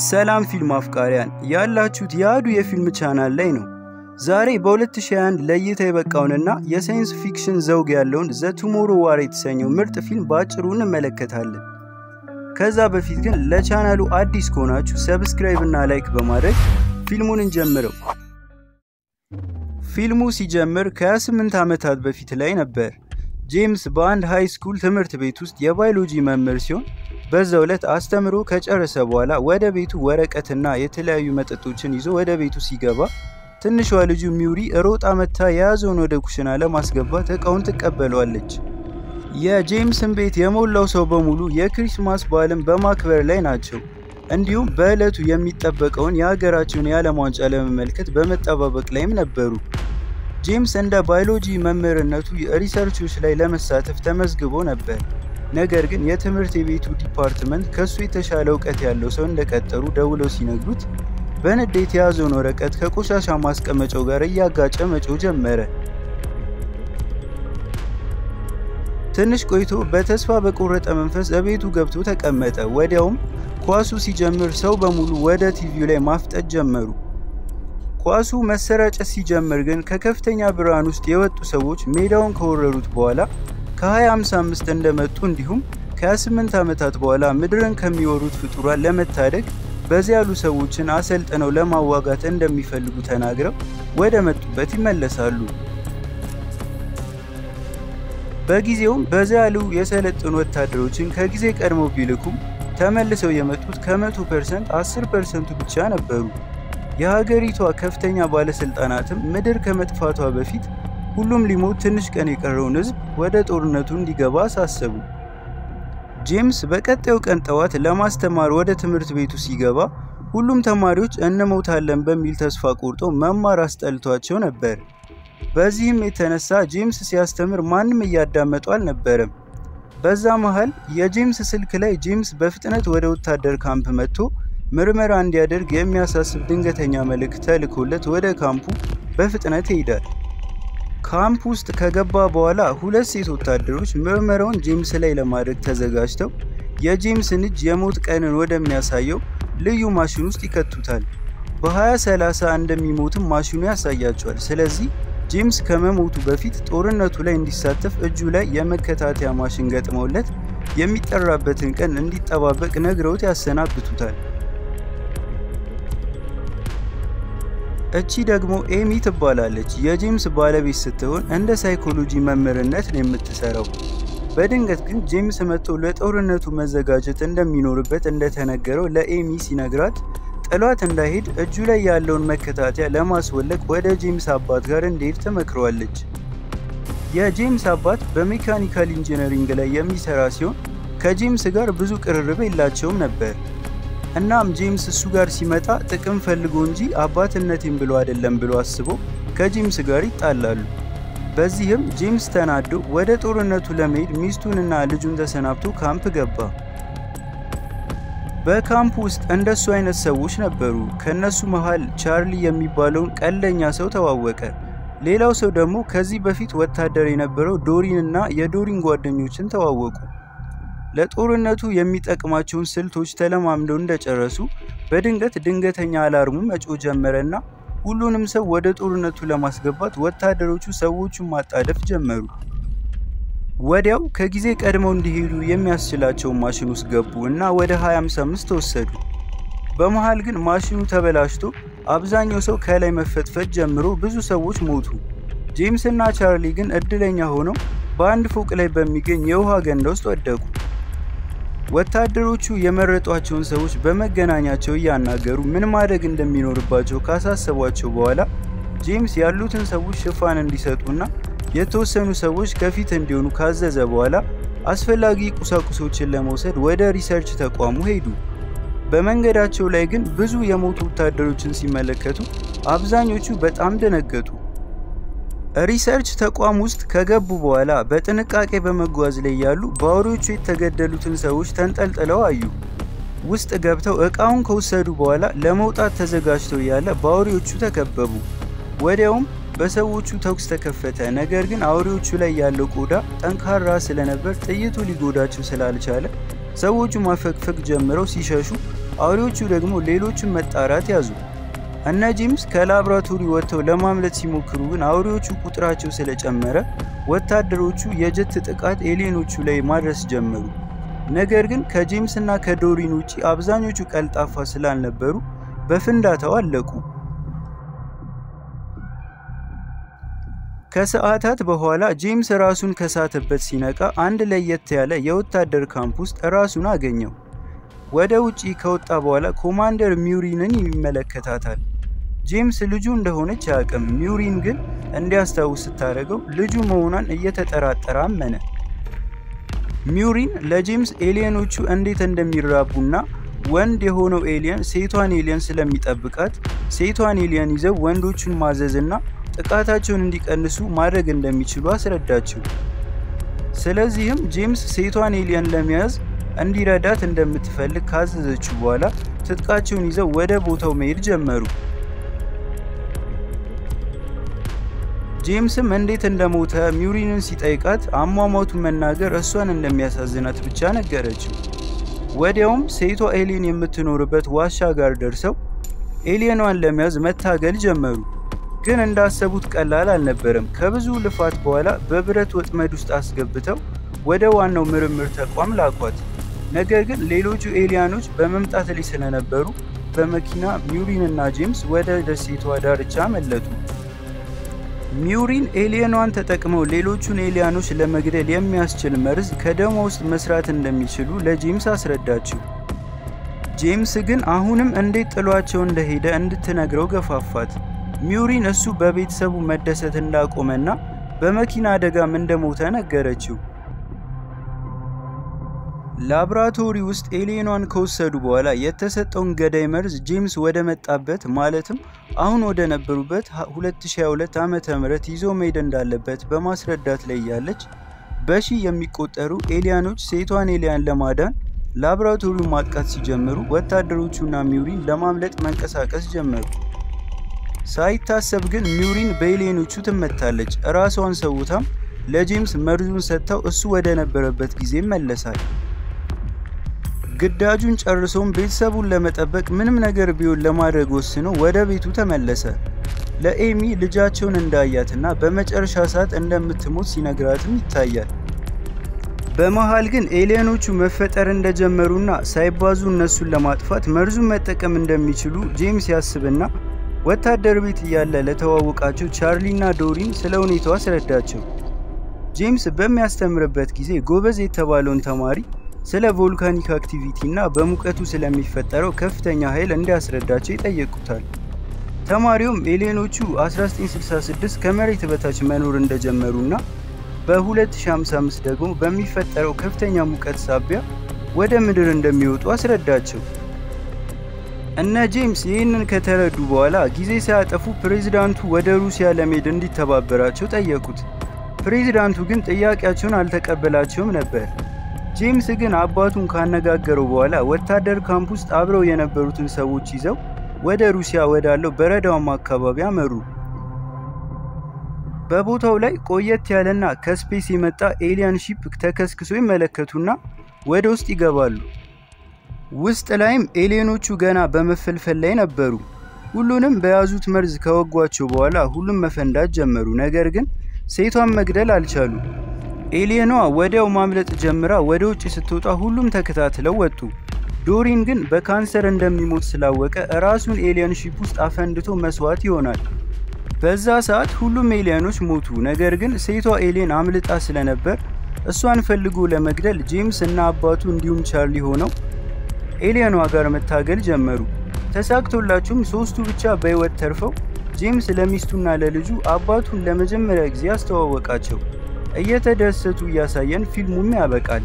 ሰላም ፊልም አፍቃሪያን ያላችሁት የአዱ የፊልም ቻናል ላይ ነው። ዛሬ በ2021 ለእይታ የበቃውንና የ science fiction ዘውግ ያለውን The Tomorrow War የተሰኘው ምርጥ ፊልም በአጭሩ እንመለከታለን። ከዛ በፊት ግን ለቻናሉ አዲስ ከሆናችሁ subscribe እና like በማድረግ ፊልሙን እንጀምረው። ፊልሙ ሲጀምር ከ28 ዓመታት በፊት ላይ ነበር። ጄምስ በአንድ high school ትምህርት ቤት ውስጥ የባዮሎጂ መምህር ሲሆን በዛው ዕለት አስተምሮ ከጨረሰ በኋላ ወደ ቤቱ ወረቀትና የተለያዩ መጠጦችን ይዞ ወደ ቤቱ ሲገባ ትንሿ ልጁ ሚውሪ ሮጣ መጥታ የያዘውን ወደ ኩሽና ለማስገባት እቃውን ትቀበለዋለች። የጄምስን ቤት የሞላው ሰው በሙሉ የ Christmas በዓልን በማክበር ላይ ናቸው። እንዲሁም በዕለቱ የሚጠበቀውን የሀገራቸውን የዓለም ዋንጫ ለመመልከት በመጠባበቅ ላይም ነበሩ። ጄምስ እንደ ባዮሎጂ መምህርነቱ research ኦች ላይ ለመሳተፍ ተመዝግቦ ነበር። ነገር ግን የትምህርት የቤቱ department ከሱ የተሻለ እውቀት ያለው ሰው እንደቀጠሩ ደውለው ሲነግሩት በንዴት የያዘውን ወረቀት ከቆሻሻ ማስቀመጫው ጋር እያጋጨ መጮህ ጀመረ። ትንሽ ቆይቶ በተስፋ በቆረጠ መንፈስ እቤቱ ገብቶ ተቀመጠ። ወዲያውም ኳሱ ሲጀምር ሰው በሙሉ ወደ ቲቪው ላይ ማፍጠጥ ጀመሩ። ኳሱ መሰራጨት ሲጀምር ግን ከከፍተኛ ብርሃን ውስጥ የወጡ ሰዎች ሜዳውን ከወረሩት በኋላ ከ2055 እንደመጡ እንዲሁም ከ28 ዓመታት በኋላ ምድርን ከሚወሩት ፍጡራን ለመታደግ በዚያ ያሉ ሰዎችን አሰልጥነው ለማዋጋት እንደሚፈልጉ ተናግረው ወደ መጡበት ይመለሳሉ። በጊዜውም በዚያ ያሉ የሰለጠኑ ወታደሮችን ከጊዜ ቀድመው ቢልኩም ተመልሰው የመጡት ከመቶ percent 10 percent ኡ ብቻ ነበሩ። የሀገሪቷ ከፍተኛ ባለስልጣናትም ምድር ከመጥፋቷ በፊት ሁሉም ሊሞት ትንሽ ቀን የቀረውን ሕዝብ ወደ ጦርነቱ እንዲገባ አሳሰቡ። ጄምስ በቀጣዩ ቀን ጠዋት ለማስተማር ወደ ትምህርት ቤቱ ሲገባ ሁሉም ተማሪዎች እንሞታለን በሚል ተስፋ ቆርጦ መማር አስጠልቷቸው ነበር። በዚህም የተነሳ ጄምስ ሲያስተምር ማንም እያዳመጡ አልነበረም። በዛ መሃል የጄምስ ስልክ ላይ ጄምስ በፍጥነት ወደ ወታደር ካምፕ መጥቶ ምርመራ እንዲያደርግ የሚያሳስብ ድንገተኛ መልእክት ተልኮለት ወደ ካምፑ በፍጥነት ይሄዳል። ካምፕ ውስጥ ከገባ በኋላ ሁለት ሴት ወታደሮች ምርመራውን ጄምስ ላይ ለማድረግ ተዘጋጅተው የጄምስን እጅ የሞት ቀንን ወደሚያሳየው ልዩ ማሽን ውስጥ ይከቱታል። በ2030 እንደሚሞትም ማሽኑ ያሳያቸዋል። ስለዚህ ጄምስ ከመሞቱ በፊት ጦርነቱ ላይ እንዲሳተፍ እጁ ላይ የመከታተያ ማሽን ገጥመውለት የሚጠራበትን ቀን እንዲጠባበቅ ነግረውት ያሰናብቱታል። እቺ ደግሞ ኤሚ ትባላለች። የጄምስ ባለቤት ስትሆን እንደ ሳይኮሎጂ መምህርነት ነው የምትሰራው። በድንገት ግን ጄምስ መጥቶ ለጦርነቱ መዘጋጀት እንደሚኖርበት እንደተነገረው ለኤሚ ሲነግራት ጥሏት እንዳይሄድ እጁ ላይ ያለውን መከታተያ ለማስወለቅ ወደ ጄምስ አባት ጋር እንዲሄድ ትመክረዋለች። የጄምስ አባት በ mechanical engineering ላይ የሚሰራ ሲሆን ከጄምስ ጋር ብዙ ቅርርብ የላቸውም ነበር። እናም ጄምስ እሱ ጋር ሲመጣ ጥቅም ፈልጎ እንጂ አባትነቴን ብሎ አይደለም ብሎ አስቦ ከጄምስ ጋር ይጣላሉ። በዚህም ጄምስ ተናዶ ወደ ጦርነቱ ለመሄድ ሚስቱንና ልጁን ተሰናብቶ ካምፕ ገባ። በካምፕ ውስጥ እንደሱ አይነት ሰዎች ነበሩ። ከነሱ መሃል ቻርሊ የሚባለውን ቀልደኛ ሰው ተዋወቀ። ሌላው ሰው ደግሞ ከዚህ በፊት ወታደር የነበረው ዶሪን እና የዶሪን ጓደኞችን ተዋወቁ። ለጦርነቱ የሚጠቅማቸውን ስልቶች ተለማምደው እንደጨረሱ በድንገት ድንገተኛ አላርሙ መጮህ ጀመረና ሁሉንም ሰው ወደ ጦርነቱ ለማስገባት ወታደሮቹ ሰዎቹን ማጣደፍ ጀመሩ። ወዲያው ከጊዜ ቀድመው እንዲሄዱ የሚያስችላቸውን ማሽን ውስጥ ገቡ እና ወደ 2055 ተወሰዱ። በመሃል ግን ማሽኑ ተበላሽቶ አብዛኛው ሰው ከላይ መፈጥፈጥ ጀምሮ ብዙ ሰዎች ሞቱ። ጄምስ እና ቻርሊ ግን እድለኛ ሆነው በአንድ ፎቅ ላይ በሚገኝ የውሃ ገንዳ ውስጥ ወደቁ። ወታደሮቹ የመረጧቸውን ሰዎች በመገናኛቸው እያናገሩ ምን ማድረግ እንደሚኖርባቸው ካሳሰቧቸው በኋላ ጄምስ ያሉትን ሰዎች ሽፋን እንዲሰጡና የተወሰኑ ሰዎች ከፊት እንዲሆኑ ካዘዘ በኋላ አስፈላጊ ቁሳቁሶችን ለመውሰድ ወደ research ተቋሙ ሄዱ። በመንገዳቸው ላይ ግን ብዙ የሞቱ ወታደሮችን ሲመለከቱ አብዛኞቹ በጣም ደነገጡ። research ተቋም ውስጥ ከገቡ በኋላ በጥንቃቄ በመጓዝ ላይ ያሉ በአውሬዎቹ የተገደሉትን ሰዎች ተንጠልጥለው አዩ። ውስጥ ገብተው እቃውን ከወሰዱ በኋላ ለመውጣት ተዘጋጅተው ያለ በአውሬዎቹ ተከበቡ። ወዲያውም በሰዎቹ ተኩስ ተከፈተ። ነገር ግን አውሬዎቹ ላይ ያለው ቆዳ ጠንካራ ስለነበር ጥይቱ ሊጎዳቸው ስላልቻለ ሰዎቹ ማፈግፈግ ጀምረው ሲሸሹ አውሬዎቹ ደግሞ ሌሎቹን መጣራት ያዙ። እነ ጄምስ ከላብራቶሪ ወጥተው ለማምለጥ ሲሞክሩ ግን አውሬዎቹ ቁጥራቸው ስለጨመረ ወታደሮቹ የጀት ጥቃት alien ኦቹ ላይ ማድረስ ጀመሩ። ነገር ግን ከጄምስ እና ከዶሪን ውጪ አብዛኞቹ ቀልጣፋ ስላልነበሩ በፍንዳታው አለቁ። ከሰዓታት በኋላ ጄምስ ራሱን ከሳተበት ሲነቃ አንድ ለየት ያለ የወታደር ካምፕ ውስጥ ራሱን አገኘው። ወደ ውጪ ከወጣ በኋላ commander ሚውሪንን ይመለከታታል። ጄምስ ልጁ እንደሆነች አያውቅም። ሚውሪን ግን እንዲያስታውስ ስታደርገው ልጁ መሆኗን እየተጠራጠረ አመነ። ሚውሪን ለጄምስ alien ኦቹ እንዴት እንደሚራቡና ወንድ የሆነው alien ሴቷን alien ስለሚጠብቃት ሴቷን alien ይዘው ወንዶቹን ማዘዝና ጥቃታቸውን እንዲቀንሱ ማድረግ እንደሚችሉ አስረዳችው። ስለዚህም ጄምስ ሴቷን alien ለመያዝ እንዲረዳት እንደምትፈልግ ካዘዘችው በኋላ ትጥቃቸውን ይዘው ወደ ቦታው መሄድ ጀመሩ። ጄምስም እንዴት እንደሞተ ሚውሪንን ሲጠይቃት አሟሟቱን መናገር እሷን እንደሚያሳዝናት ብቻ ነገረችው። ወዲያውም ሴቷ alien የምትኖርበት ዋሻ ጋር ደርሰው alien ኗን ለመያዝ መታገል ጀመሩ። ግን እንዳሰቡት ቀላል አልነበረም። ከብዙ ልፋት በኋላ በብረት ወጥመድ ውስጥ አስገብተው ወደ ዋናው ምርምር ተቋም ላኳት። ነገር ግን ሌሎቹ alien ኦች በመምጣት ላይ ስለነበሩ በመኪና ሚውሪን እና ጄምስ ወደ ደሴቷ ዳርቻ አመለጡ። ሚውሪን alien ዋን ተጠቅመው ሌሎቹን alien ኦች ለመግደል የሚያስችል መርዝ ከደሟ ውስጥ መስራት እንደሚችሉ ለጄምስ አስረዳችው። ጄምስ ግን አሁንም እንዴት ጥሏቸው እንደሄደ እንድትነግረው ገፋፋት። ሚውሪን እሱ በቤተሰቡ መደሰት እንዳቆመና በመኪና አደጋም እንደሞተ ነገረችው። ላብራቶሪ ውስጥ alien ዋን ከወሰዱ በኋላ የተሰጠውን ገዳይ መርዝ ጄምስ ወደ መጣበት ማለትም አሁን ወደ ነበሩበት 2022 ዓመተ ምህረት ይዞ መሄድ እንዳለበት በማስረዳት ላይ ያለች በሺ የሚቆጠሩ alien ኦች ሴቷን alien ለማዳን ላብራቶሪውን ማጥቃት ሲጀምሩ ወታደሮቹና ሚውሪን ለማምለጥ መንቀሳቀስ ጀመሩ። ሳይታሰብ ግን ሚውሪን በኤሊየኖቹ ትመታለች። ራሷን ሰውታም ለጄምስ መርዙን ሰጥተው እሱ ወደ ነበረበት ጊዜ መለሳል። ግዳጁን ጨርሶም ቤተሰቡን ለመጠበቅ ምንም ነገር ቢሆን ለማድረግ ወስኖ ወደ ቤቱ ተመለሰ። ለኤሚ ልጃቸውን እንዳያትና በመጨረሻ ሰዓት እንደምትሞት ሲነግራትም ይታያል። በመሃል ግን ኤሊየኖቹ መፈጠር እንደጀመሩና ሳይባዙ እነሱን ለማጥፋት መርዙን መጠቀም እንደሚችሉ ጄምስ ያስብና ወታደር ቤት እያለ ለተዋወቃቸው ቻርሊና ዶሪን ስለ ሁኔታው አስረዳቸው። ጄምስ በሚያስተምርበት ጊዜ ጎበዝ የተባለውን ተማሪ ስለ volcanic activity እና በሙቀቱ ስለሚፈጠረው ከፍተኛ ኃይል እንዲያስረዳቸው ይጠይቁታል። ተማሪውም alien ኦቹ 1966 ከመሬት በታች መኖር እንደጀመሩና በ2055 ደግሞ በሚፈጠረው ከፍተኛ ሙቀት ሳቢያ ወደ ምድር እንደሚወጡ አስረዳቸው። እነ ጄምስ ይህንን ከተረዱ በኋላ ጊዜ ሳያጠፉ ፕሬዝዳንቱ ወደ ሩሲያ ለመሄድ እንዲተባበራቸው ጠየቁት። ፕሬዝዳንቱ ግን ጥያቄያቸውን አልተቀበላቸውም ነበር። ጄምስ ግን አባቱን ካነጋገረው በኋላ ወታደር ካምፕ ውስጥ አብረው የነበሩትን ሰዎች ይዘው ወደ ሩሲያ ወዳለው በረዳማ አካባቢ አመሩ። በቦታው ላይ ቆየት ያለና ከ space የመጣ alien ship ተከስክሶ ይመለከቱና ወደ ውስጥ ይገባሉ። ውስጥ ላይም alien ኦቹ ገና በመፈልፈል ላይ ነበሩ። ሁሉንም በያዙት መርዝ ከወጓቸው በኋላ ሁሉም መፈንዳት ጀመሩ። ነገር ግን ሴቷን መግደል አልቻሉ። alien ዋ ወዲያው ማምለጥ ጀምራ ወደ ውጭ ስትወጣ ሁሉም ተከታትለው ወጡ። ዶሪን ግን በካንሰር እንደሚሞት ስላወቀ ራሱን alien ship ውስጥ አፈንድቶ መስዋዕት ይሆናል። በዛ ሰዓት ሁሉም alien ኦች ሞቱ። ነገር ግን ሴቷ alien አምልጣ ስለነበር እሷን ፈልጎ ለመግደል ጄምስ እና አባቱ እንዲሁም ቻርሊ ሆነው alien ዋ ጋር መታገል ጀመሩ። ተሳክቶላቸውም ሶስቱ ብቻ በህይወት ተርፈው ጄምስ ለሚስቱና ለልጁ አባቱን ለመጀመሪያ ጊዜ አስተዋወቃቸው። እየተደሰቱ እያሳየን ፊልሙም ያበቃል።